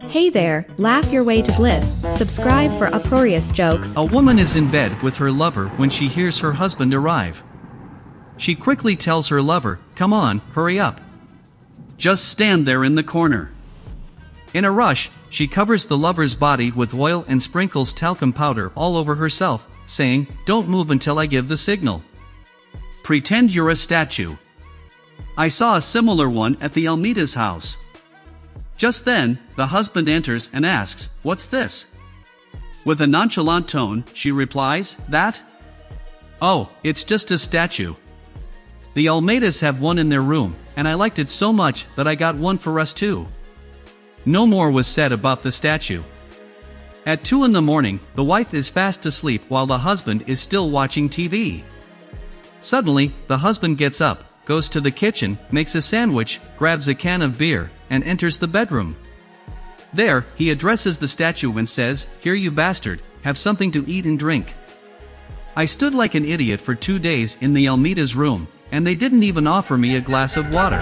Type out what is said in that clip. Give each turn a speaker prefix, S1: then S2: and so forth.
S1: Hey there, laugh your way to bliss. Subscribe for uproarious jokes.
S2: A woman is in bed with her lover when she hears her husband arrive. She quickly tells her lover, Come on, hurry up. Just stand there in the corner. In a rush, she covers the lover's body with oil and sprinkles talcum powder all over herself, saying, Don't move until I give the signal. Pretend you're a statue. I saw a similar one at the Almeida's house. Just then, the husband enters and asks, What's this? With a nonchalant tone, she replies, That? Oh, it's just a statue. The Almeidas have one in their room, and I liked it so much that I got one for us too. No more was said about the statue. At 2 in the morning, the wife is fast asleep while the husband is still watching TV. Suddenly, the husband gets up, goes to the kitchen, makes a sandwich, grabs a can of beer, and enters the bedroom. There, he addresses the statue and says, Here you bastard, have something to eat and drink. I stood like an idiot for two days in the Almeida's room, and they didn't even offer me a glass of water.